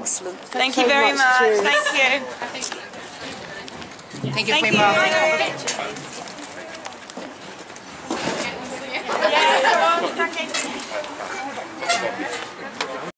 excellent. Thank you very much. much. Thank you. Thank you, Thank Primo. you.